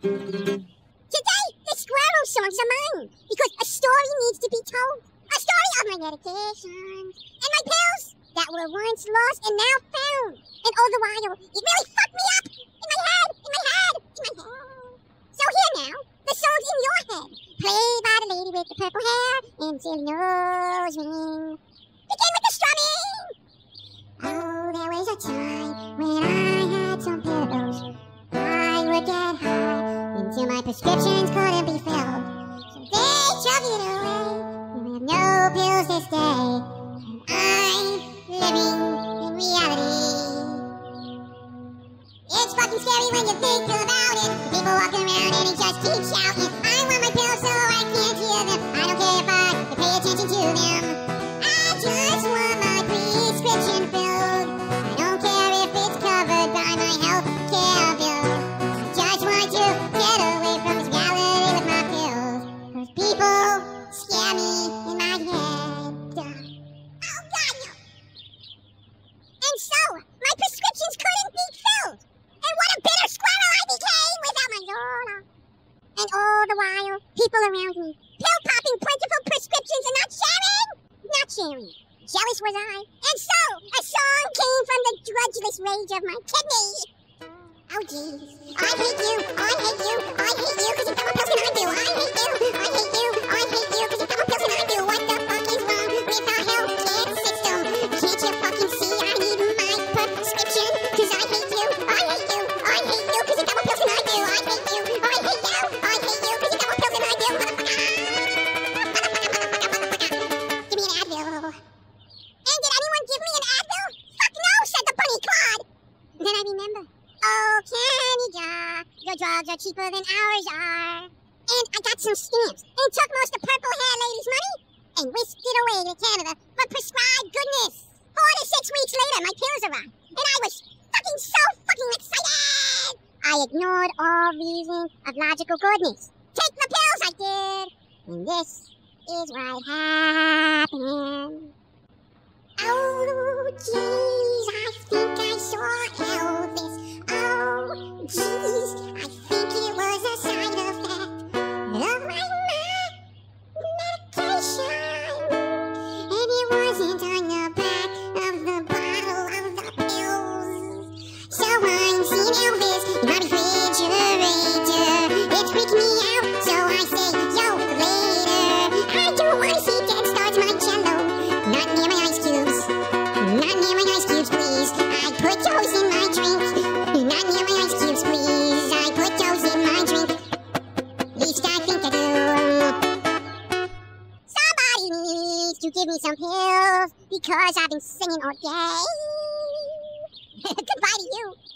Today, the squirrel songs are mine because a story needs to be told. A story of my medications and my pills that were once lost and now found. And all the while, it really fucked me up in my head, in my head, in my head. So here now, the songs in your head, played by the lady with the purple hair and silly nose ring. Begin with the strumming. Until my prescriptions couldn't be filled. So they shoved it away. We have no pills this day. And I'm living in reality. It's fucking scary when you think about it. People walking around and they just keep shouting. I want my pills so And so, my prescriptions couldn't be filled. And what a bitter squirrel I became without my Yoda. And all the while, people around me, pill popping plentiful prescriptions and not sharing, not sharing. Jealous was I. And so, a song came from the drudgeless rage of my kidney. Oh jeez. I hate you, I hate you, I hate you, cause you more pills than I do. I hate you, Oh, Canada, your drugs are cheaper than ours are. And I got some stamps and took most of Purple Hair Lady's money and whisked it away to Canada for prescribed goodness. Four to six weeks later, my pills arrived, and I was fucking so fucking excited. I ignored all reason of logical goodness. Take the pills, I did. And this is what happened. Oh, jeez, I think I saw Elvis. Jeez, I think it was a side effect my me- medication. And it wasn't on the back of the bottle of the pills. So I'm seeing Elvis in my refrigerator. It's freaking me out, so I say, to give me some pills because I've been singing all day. Goodbye to you.